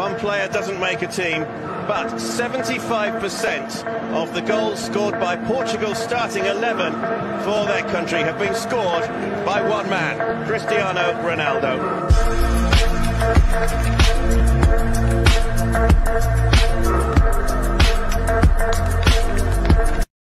One player doesn't make a team, but 75% of the goals scored by Portugal's starting 11 for their country have been scored by one man, Cristiano Ronaldo.